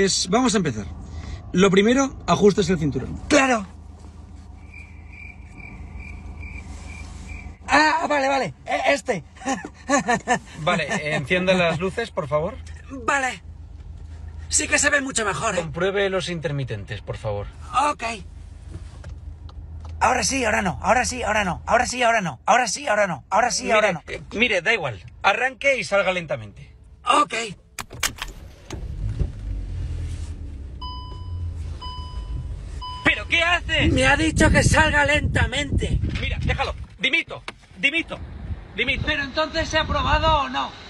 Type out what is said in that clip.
Pues vamos a empezar. Lo primero, ajustes el cinturón. Claro. Ah, vale, vale. E- Este. Vale, encienda las luces, por favor. Vale. Sí que se ve mucho mejor, ¿eh? Compruebe los intermitentes, por favor. Ok. Ahora sí, ahora no. Ahora sí, ahora no. Ahora sí, ahora no. Ahora sí, ahora no. Ahora sí, ahora no. Mire, eh, mire, da igual. Arranque y salga lentamente. Ok. Qué hace? Me ha dicho que salga lentamente. Mira, déjalo. Dimito. Dimito. Dimito. Pero entonces, ¿se ha aprobado o no?